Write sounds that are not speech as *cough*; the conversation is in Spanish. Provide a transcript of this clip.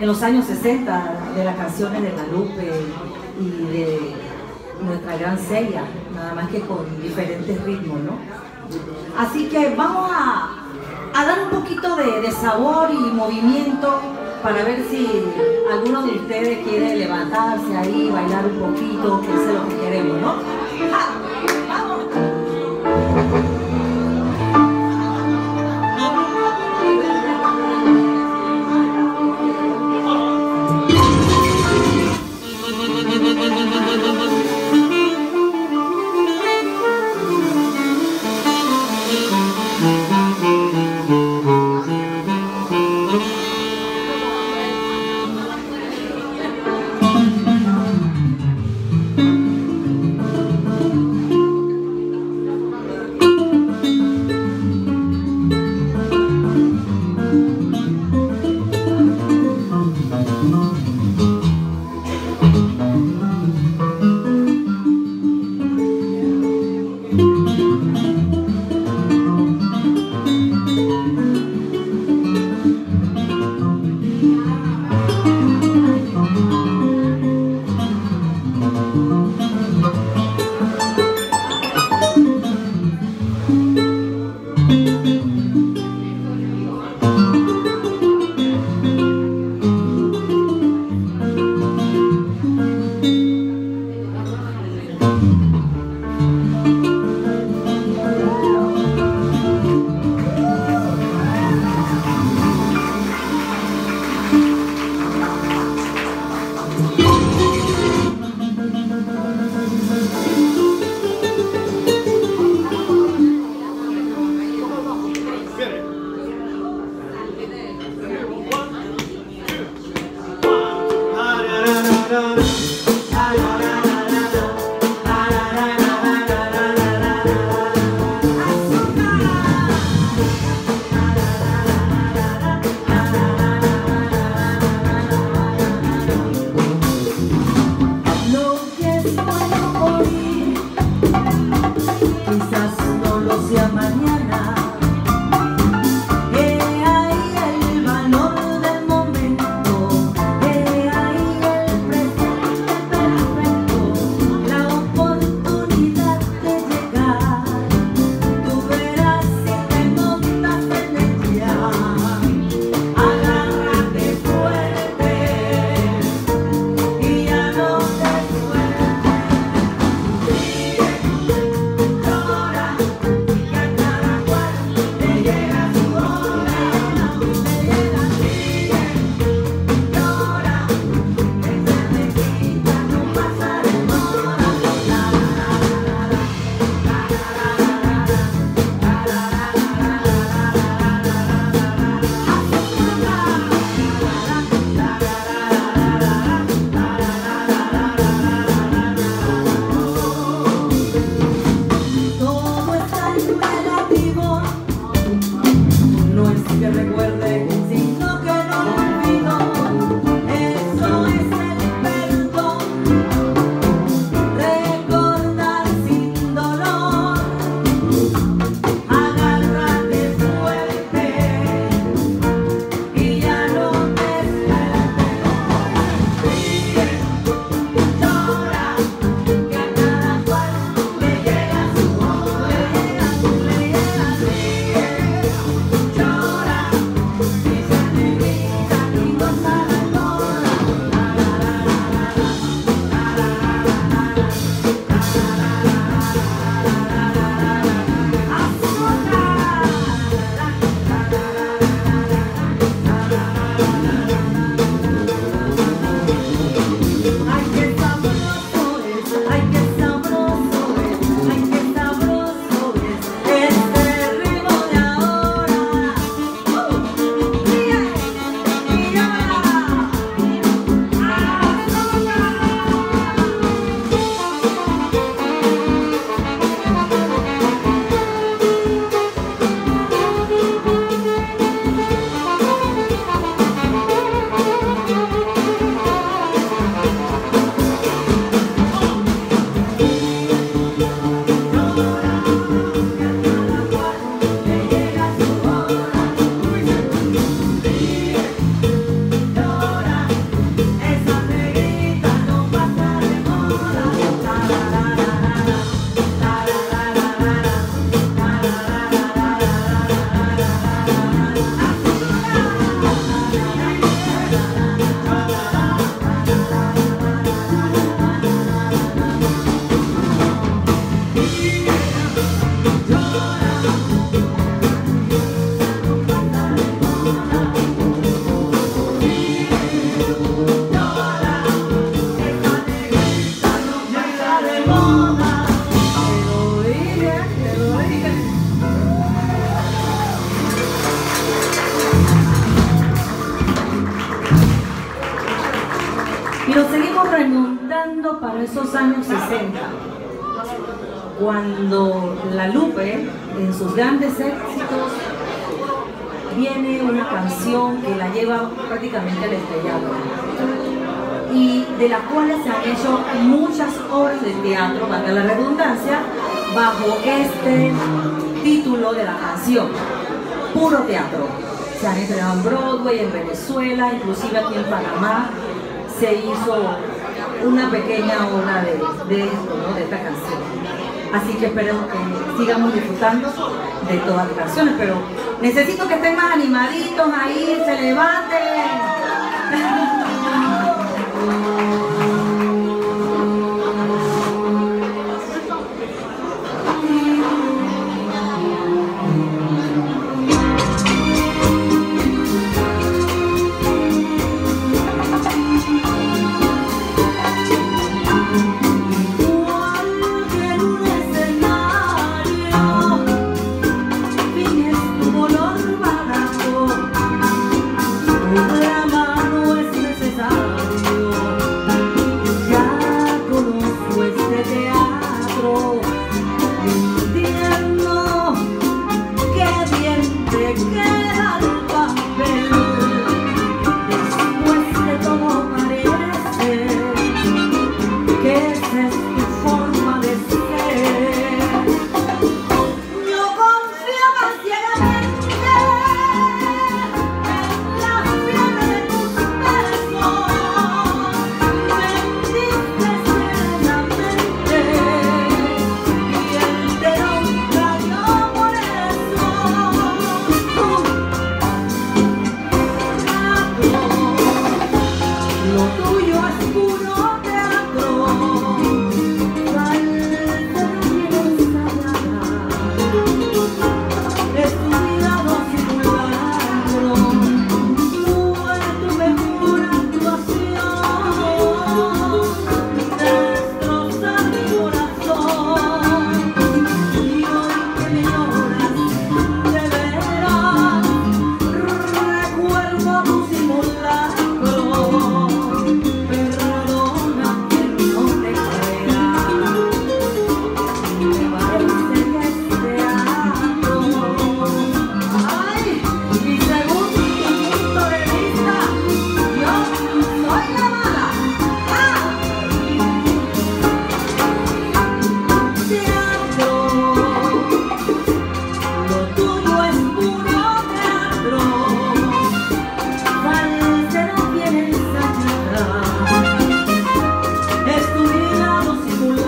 en los años 60 de las canciones de Lupe y de nuestra gran Celia, nada más que con diferentes ritmos, ¿no? Así que vamos a, dar un poquito de, sabor y movimiento para ver si alguno de ustedes quiere levantarse ahí, bailar un poquito, que es lo que queremos, ¿no? Remontando para esos años 60, cuando la Lupe, en sus grandes éxitos, viene una canción que la lleva prácticamente al estrellado. Y de las cuales se han hecho muchas obras de teatro, valga la redundancia, bajo este título de la canción, puro teatro. Se han estrenado en Broadway, en Venezuela, inclusive aquí en Panamá se hizo una pequeña ola de, de esta canción. Así que espero que sigamos disfrutando de todas las canciones, pero necesito que estén más animaditos ahí, se levanten. *laughs*